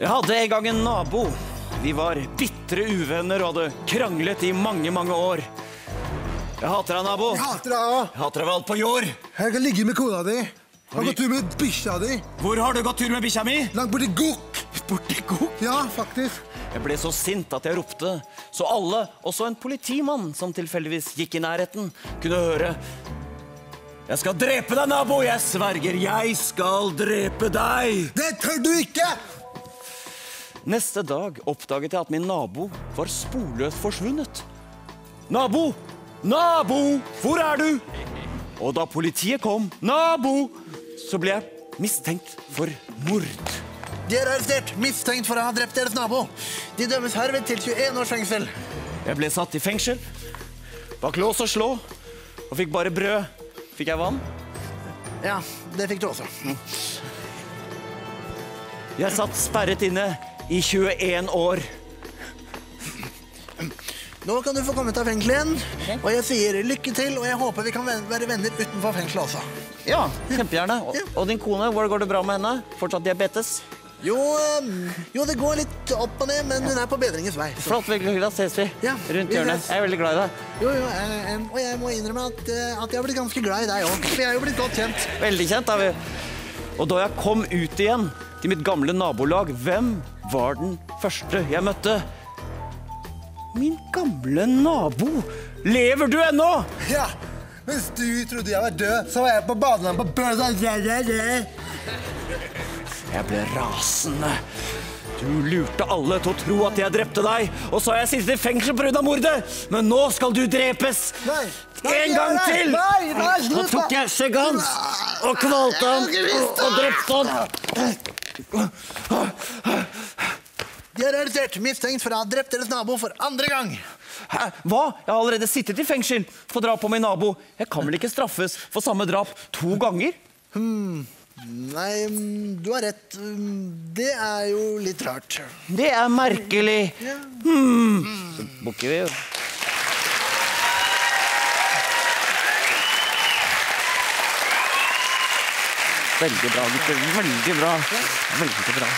Jeg hadde en gang en nabo. Vi var bitre uvenner og hadde kranglet i mange, mange år. Jeg hater deg, nabo. Jeg hater deg òg. Jeg hater deg ved alt på jord. Jeg kan ligge med kona di. Jeg har gått tur med bikkja di. Hvor har du gått tur med bikkja mi? Langt borti gokk. Borti Gok. Ja, faktisk. Jeg ble så sint at jeg ropte, så alle, også en politimann som tilfeldigvis gikk i nærheten, kunne høre. Jeg skal drepe deg, nabo! Jeg sverger, jeg skal drepe deg! Det tør du ikke! Neste dag oppdaget jeg at min nabo var sporløst forsvunnet. Nabo! Nabo! Hvor er du? Og da politiet kom, nabo, så ble jeg mistenkt for mord. De er arrestert, mistenkt for å ha drept deres nabo. De dømmes herved til 21 års fengsel. Jeg ble satt i fengsel, bak lås og slå, og fikk bare brød. Fikk jeg vann? Ja, det fikk du også. Jeg satt sperret inne i 21 år. Nå kan du få komme ut av fengselet igjen. Og jeg sier lykke til, og jeg håper vi kan være venner utenfor fengselet også. Ja, kjempegjerne. Og, og din kone, hvor går det bra med henne? Fortsatt diabetes? Jo, jo, det går litt opp og ned, men hun er på bedringens vei. Så- Flott, veldig hyggelig. Da ses vi Ja, rundt vi hjørnet. Jeg er veldig glad i deg. Jo, jo, og jeg må innrømme at, eh, at jeg har blitt ganske glad i deg òg. For jeg er jo blitt godt kjent. Veldig kjent. Da. Og da jeg kom ut igjen til mitt gamle nabolag, hvem var den første jeg møtte? Min gamle nabo. Lever du ennå? Ja. Mens du trodde jeg var død, så var jeg på badeland på Børsa. Jeg ble rasende. Du lurte alle til å tro at jeg drepte deg, og så har jeg sittet i fengsel pga. mordet. Men nå skal du drepes! Nei. Nei, En gang nei, til! nei, nei, slutt, tok jeg skjegget hans og kvalte han og, og drepte han. De er arrestert, mistenkt for å ha drept deres nabo for andre gang. Hæ? Hva? Jeg har allerede sittet i fengsel for drap på min nabo. Jeg kan vel ikke straffes for samme drap to ganger? Hmm. Nei, du har rett. Mm, Det er jo litt rart. Det er merkelig. Ja. Så bukker vi jo. Veldig bra, gutter. Veldig bra. Veldig bra.